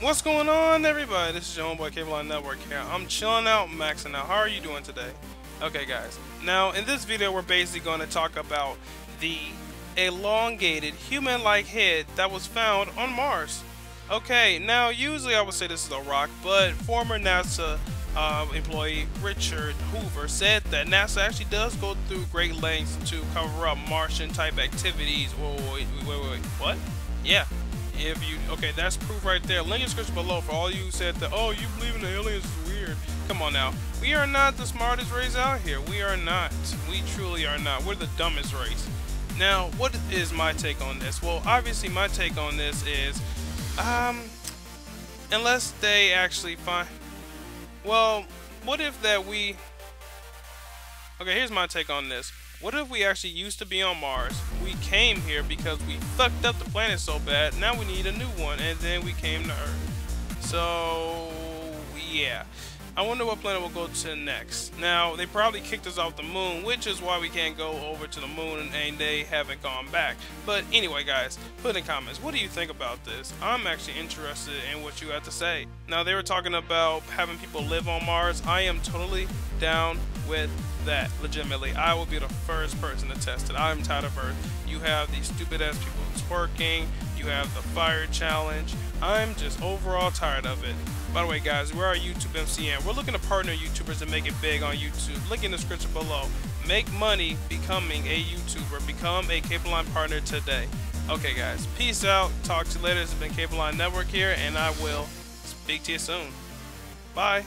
What's going on, everybody? This is your homeboy Cable Line Network here. I'm chilling out, maxing out. How are you doing today? Okay, guys. Now, in this video, we're basically going to talk about the elongated human-like head that was found on Mars. Okay, now usually I would say this is a rock, but former NASA uh, employee Richard Hoover said that NASA actually does go through great lengths to cover up Martian type activities. Wait, wait, wait, wait. what? Yeah. If you okay, that's proof right there. Link in description below for all you said that. Oh, you believe in the aliens is weird. Come on now. We are not the smartest race out here. We are not. We truly are not. We're the dumbest race. Now, what is my take on this? Well, obviously, my take on this is, um, unless they actually find well, what if that we... Okay, here's my take on this. What if we actually used to be on Mars? We came here because we fucked up the planet so bad. Now we need a new one, and then we came to Earth. So, yeah. I wonder what planet we'll go to next. Now, they probably kicked us off the moon, which is why we can't go over to the moon and they haven't gone back. But anyway, guys, put in comments, what do you think about this? I'm actually interested in what you have to say. Now, they were talking about having people live on Mars. I am totally down with that, legitimately. I will be the first person to test it. I'm tired of Earth. You have these stupid ass people twerking, you have the fire challenge. I'm just overall tired of it. By the way, guys, we're our YouTube MCN. We're looking to partner YouTubers and make it big on YouTube. Link in the description below. Make money becoming a YouTuber. Become a Cable Line partner today. Okay, guys. Peace out. Talk to you later. This has been Cable Line Network here, and I will speak to you soon. Bye.